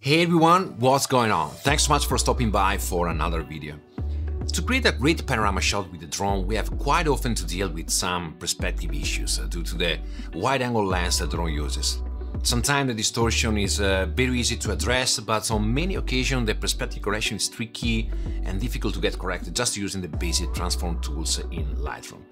Hey everyone, what's going on? Thanks so much for stopping by for another video. To create a great panorama shot with the drone, we have quite often to deal with some perspective issues uh, due to the wide-angle lens the drone uses. Sometimes the distortion is uh, very easy to address, but on many occasions the perspective correction is tricky and difficult to get correct just using the basic transform tools in Lightroom.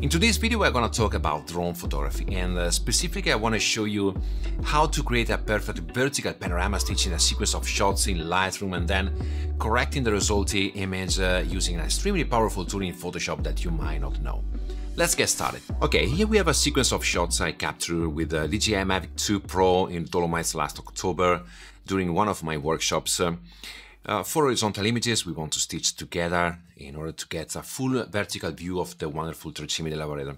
In today's video we're gonna talk about drone photography and uh, specifically I wanna show you how to create a perfect vertical panorama stitching a sequence of shots in Lightroom and then correcting the resulting image uh, using an extremely powerful tool in Photoshop that you might not know. Let's get started. Okay, here we have a sequence of shots I captured with the DJI Mavic 2 Pro in Dolomites last October during one of my workshops. Uh, for horizontal images, we want to stitch together in order to get a full vertical view of the wonderful Tre Cime di Lavaredo.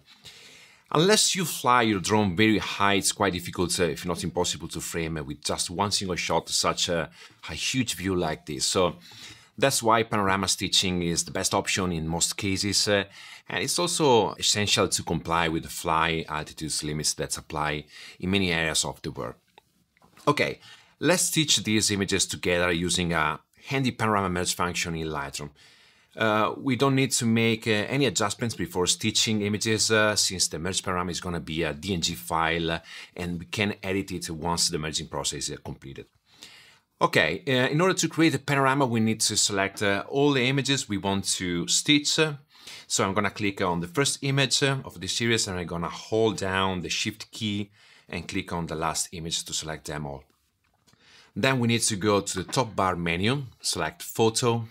Unless you fly your drone very high, it's quite difficult, uh, if not impossible, to frame with just one single shot such a huge view like this. So that's why panorama stitching is the best option in most cases, uh, and it's also essential to comply with the fly altitude limits that apply in many areas of the world. Okay, let's stitch these images together using a handy panorama merge function in Lightroom. Uh, we don't need to make uh, any adjustments before stitching images uh, since the merge panorama is going to be a DNG file and we can edit it once the merging process is completed. Okay, uh, in order to create a panorama we need to select uh, all the images we want to stitch. So I'm to click on the first image of the series and I'm to hold down the shift key and click on the last image to select them all. Then we need to go to the top bar menu, select Photo,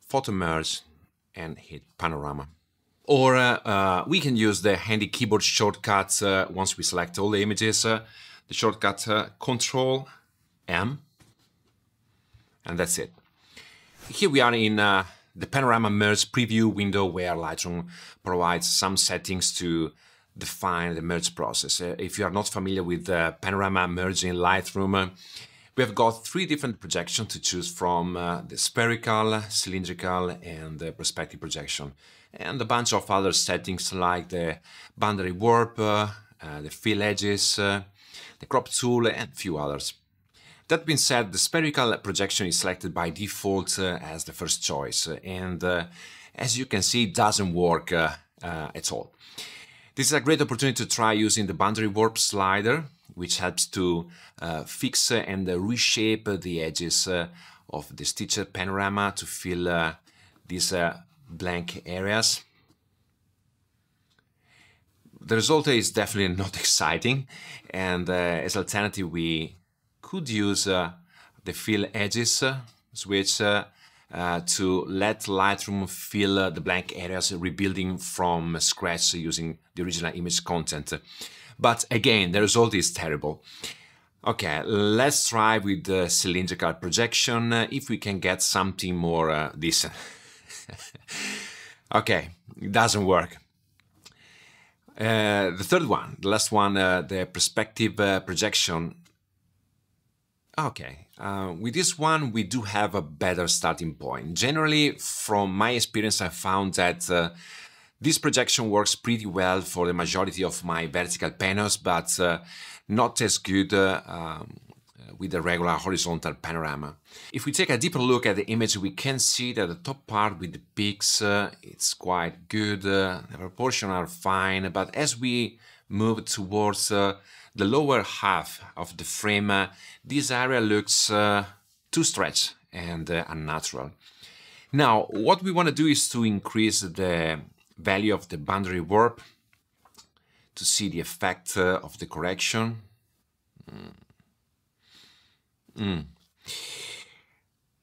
Photo Merge, and hit Panorama. Or uh, uh, we can use the handy keyboard shortcut uh, once we select all the images, uh, the shortcut uh, Control M, and that's it. Here we are in uh, the Panorama Merge preview window where Lightroom provides some settings to define the merge process. if you are not familiar with Panorama Merge in Lightroom, we have got three different projections to choose from, uh, the spherical, cylindrical and the perspective projection, and a bunch of other settings like the boundary warp, uh, uh, the fill edges, uh, the crop tool and a few others. That being said, the spherical projection is selected by default uh, as the first choice and uh, as you can see it doesn't work at all. This is a great opportunity to try using the boundary warp slider which helps to uh, fix and reshape the edges uh, of the stitcher panorama to fill uh, these uh, blank areas. The result is definitely not exciting and uh, as alternative we could use uh, the fill edges switch uh, to let Lightroom fill uh, the blank areas rebuilding from scratch using the original image content. But again, the result is terrible. Okay, let's try with the cylindrical projection uh, if we can get something more uh, decent. okay, it doesn't work. Uh, the third one, the last one, uh, the perspective uh, projection. Okay, uh, with this one we do have a better starting point. Generally, from my experience, I found that this projection works pretty well for the majority of my vertical panels, but uh, not as good uh, um, with the regular horizontal panorama. If we take a deeper look at the image, we can see that the top part with the peaks, uh, it's quite good, uh, the proportions are fine, but as we move towards uh, the lower half of the frame, uh, this area looks too stretched and unnatural. Now, what we want to do is to increase the value of the boundary warp to see the effect uh, of the correction. Mm. Mm.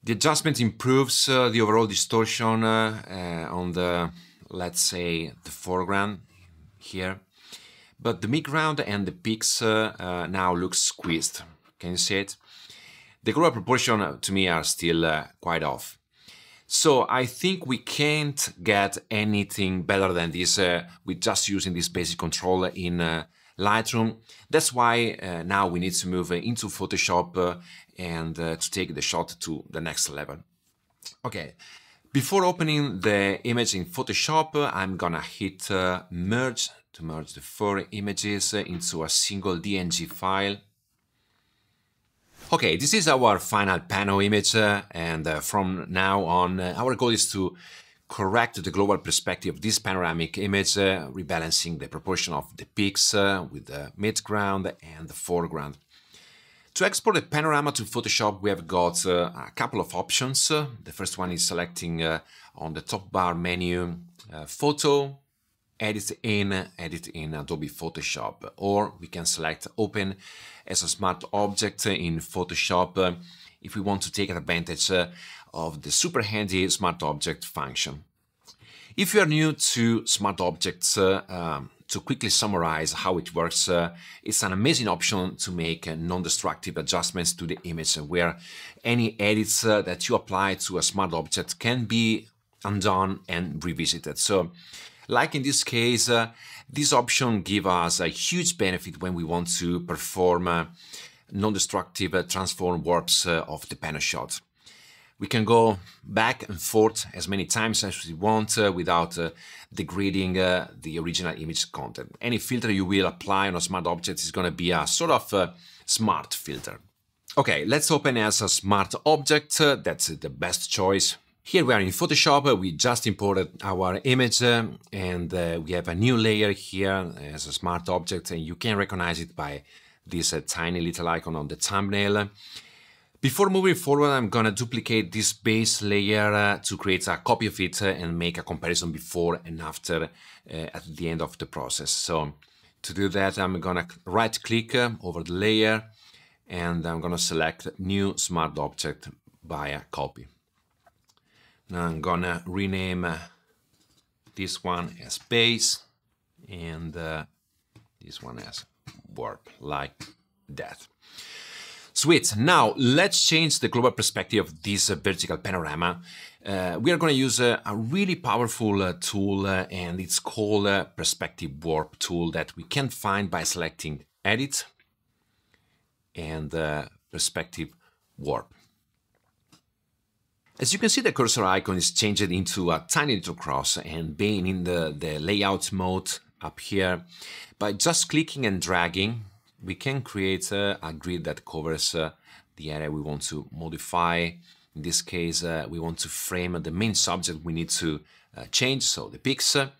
The adjustment improves uh, the overall distortion uh, uh on the, let's say, the foreground here. But the midground and the peaks uh, uh, now look squeezed. Can you see it? The global proportion to me are still quite off. So I think we can't get anything better than this uh, with just using this basic controller in uh, Lightroom. That's why uh, now we need to move uh, into Photoshop uh, and uh, to take the shot to the next level. Okay, before opening the image in Photoshop, I'm gonna hit merge to merge the four images into a single DNG file. Okay, this is our final panel image uh, and uh, from now on uh, our goal is to correct the global perspective of this panoramic image, uh, rebalancing the proportion of the peaks uh, with the midground and the foreground. To export a panorama to Photoshop, we have got uh, a couple of options. the first one is selecting on the top bar menu Photo, Edit in, Edit in Adobe Photoshop, or we can select Open as a smart object in Photoshop if we want to take advantage of the super handy smart object function. If you are new to smart objects, uh, um, to quickly summarize how it works, uh, it's an amazing option to make uh, non-destructive adjustments to the image where any edits uh, that you apply to a smart object can be undone and revisited. So like in this case, uh, this option gives us a huge benefit when we want to perform uh, non-destructive transform warps of the panel shot. We can go back and forth as many times as we want uh, without uh, degrading uh, the original image content. Any filter you will apply on a smart object is going to be a sort of uh, smart filter. Okay, let's open as a smart object. Uh, that's the best choice. Here we are in Photoshop, we just imported our image uh, and we have a new layer here as a smart object and you can recognize it by this tiny little icon on the thumbnail. Before moving forward, I'm gonna duplicate this base layer uh, to create a copy of it uh, and make a comparison before and after uh, at the end of the process. So to do that, I'm gonna right click uh, over the layer and I'm gonna select new smart object via copy. Now I'm gonna rename uh, this one as base and uh, this one as warp like that. Sweet. Now let's change the global perspective of this uh, vertical panorama. Uh, we are going to use a, a really powerful uh, tool uh, and it's called uh, Perspective Warp tool that we can find by selecting Edit and uh, Perspective Warp. As you can see, the cursor icon is changed into a tiny little cross and being in the, the layout mode up here, by just clicking and dragging, we can create a, grid that covers uh, the area we want to modify. In this case, uh, we want to frame the main subject we need to uh, change, so the pixel.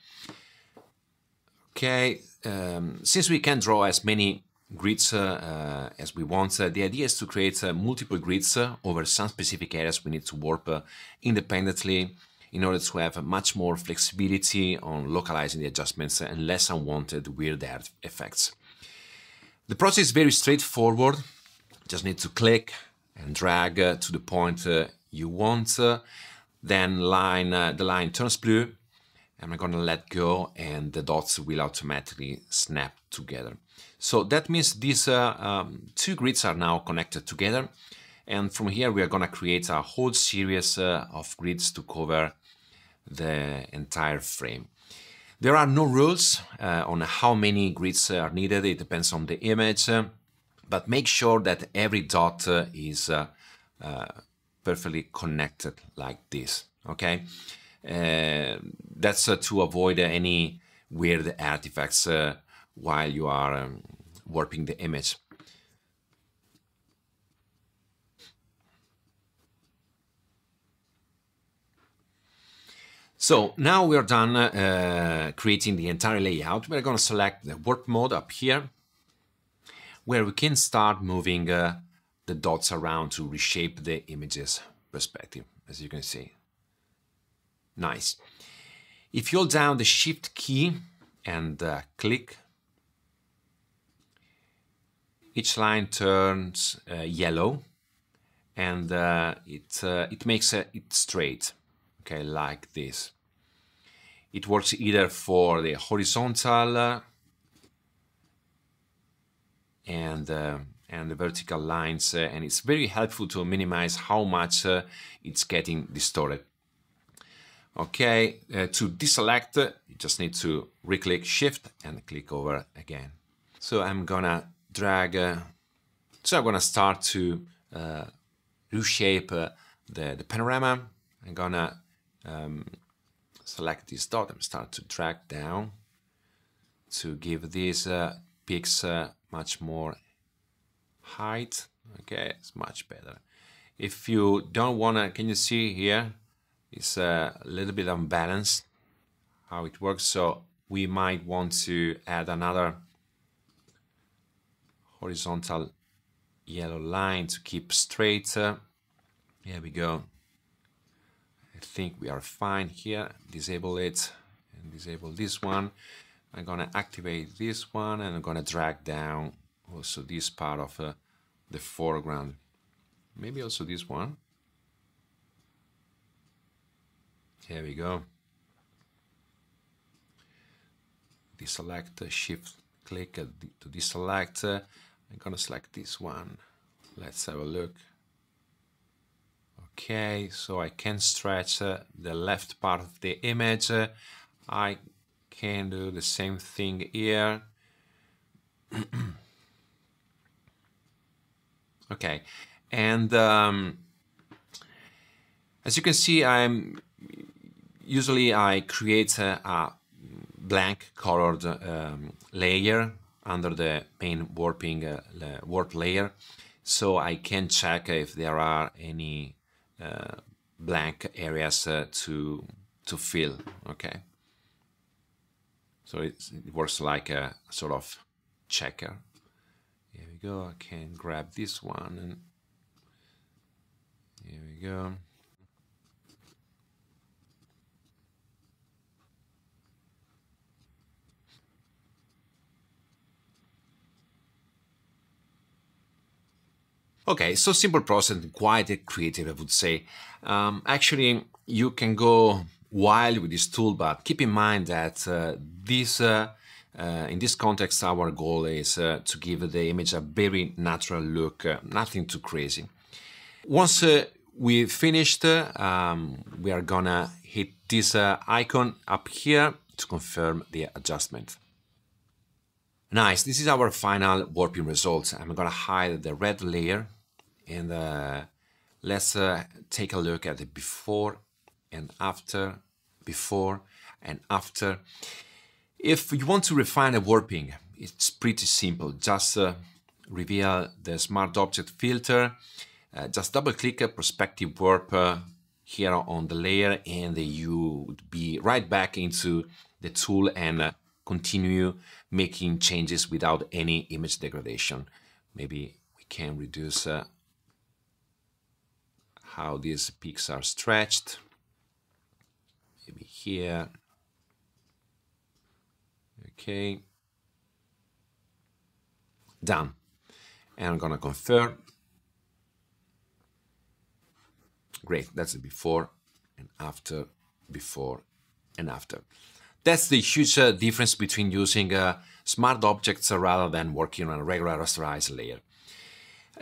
Okay, um, since we can draw as many grids uh, as we want, uh, the idea is to create multiple grids over some specific areas we need to warp independently in order to have much more flexibility on localizing the adjustments and less unwanted weird effects. The process is very straightforward. Just need to click and drag uh, to the point uh, you want. Uh, then line uh, the line turns blue and I'm gonna let go and the dots will automatically snap together. So that means these uh, um, two grids are now connected together and from here we are gonna create a whole series uh, of grids to cover the entire frame. There are no rules uh, on how many grids are needed, it depends on the image, uh, but make sure that every dot uh, is uh, uh, perfectly connected like this, okay? Uh, that's to avoid any weird artifacts while you are um, warping the image. So now we're done uh, creating the entire layout. We're going to select the warp mode up here, where we can start moving uh, the dots around to reshape the image's perspective, as you can see. Nice. If you hold down the Shift key and uh, click, each line turns uh, yellow and uh, it, uh, it makes it straight okay, like this. It works either for the horizontal uh, and uh, and the vertical lines, uh, and it's very helpful to minimize how much uh, it's getting distorted. Okay, uh, to deselect, uh, you just need to re-click Shift and click over again. So I'm gonna drag. so I'm gonna start to reshape the the panorama. I'm gonna um, select this dot and start to drag down to give these uh, peaks uh, much more height Okay, it's much better. If you don't wanna, can you see here? It's a little bit unbalanced how it works. So we might want to add another horizontal yellow line to keep straight. Here we go. Think we are fine here. Disable it and disable this one. I'm gonna activate this one and I'm gonna drag down also this part of uh, the foreground. Maybe also this one. Here we go. Deselect, uh, shift click uh, to deselect. Uh, I'm gonna select this one. Let's have a look. Okay, so I can stretch uh, the left part of the image. I can do the same thing here. okay, and um, as you can see, I'm usually I create a, a blank colored um, layer under the main warping uh, warp layer so I can check if there are any uh, blank areas uh, to to fill okay? So it works like a sort of checker. Here we go I can grab this one and here we go Okay, so simple process and quite creative, I would say. Um, actually, you can go wild with this tool, but keep in mind that uh, this, uh, uh, in this context, our goal is uh, to give the image a very natural look, uh, nothing too crazy. Once uh, we finished, um, we are gonna hit this icon up here to confirm the adjustment. Nice, this is our final warping result. I'm gonna hide the red layer and uh, let's uh, take a look at the before and after, before and after. If you want to refine a warping, it's pretty simple. Just uh, reveal the smart object filter, uh, just double click a perspective warp uh, here on the layer and you would be right back into the tool and uh, continue making changes without any image degradation. Maybe we can reduce uh, how these peaks are stretched. Maybe here. Okay. Done. And I'm gonna confirm. Great, that's the before and after, before and after. That's the huge uh, difference between using uh, smart objects rather than working on a regular rasterized layer.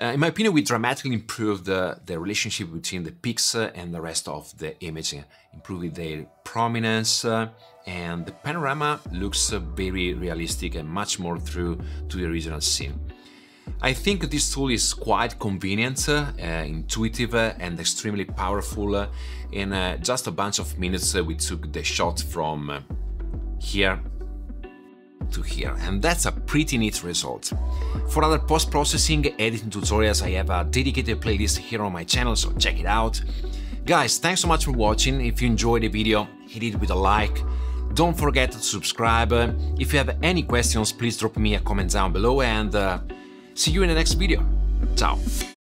Uh, in my opinion, we dramatically improved the, the relationship between the uh, and the rest of the image, uh, improving their prominence, uh, and the panorama looks uh, very realistic and much more true to the original scene. I think this tool is quite convenient, uh, intuitive and extremely powerful. in just a bunch of minutes we took the shot from here to here, and that's a pretty neat result. For other post-processing editing tutorials, I have a dedicated playlist here on my channel, so check it out. Guys, thanks so much for watching. If you enjoyed the video, hit it with a like. Don't forget to subscribe. If you have any questions, please drop me a comment down below and uh, see you in the next video. Ciao!